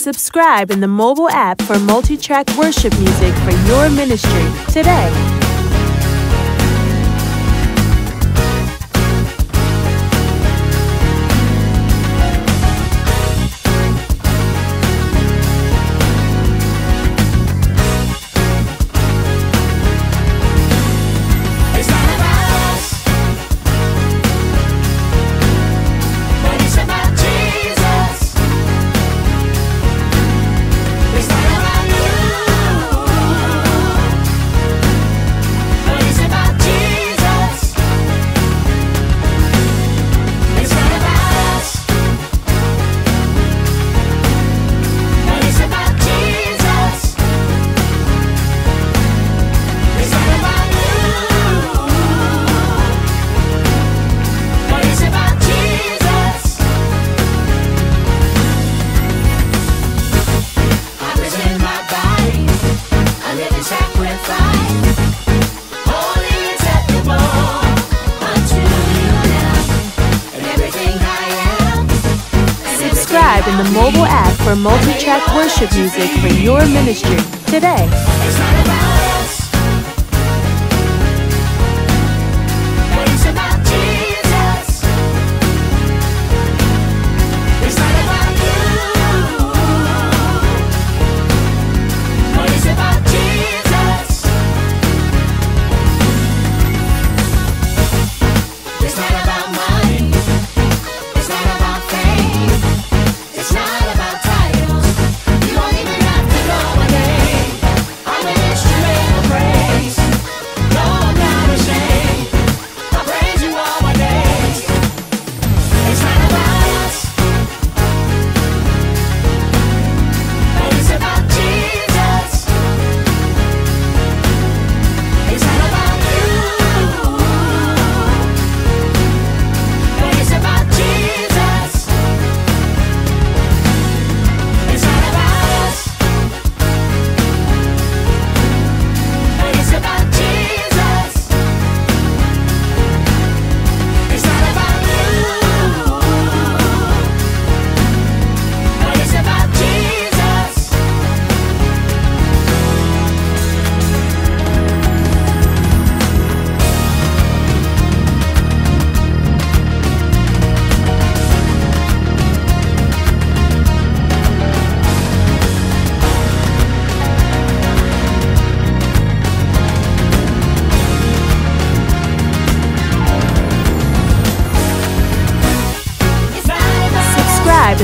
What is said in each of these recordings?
Subscribe in the mobile app for multi track worship music for your ministry today. in the mobile app for multi-track worship music for your ministry today.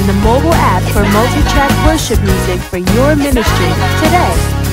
the mobile app for multi-track worship music for your ministry today.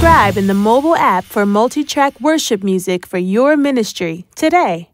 Subscribe in the mobile app for multi track worship music for your ministry today.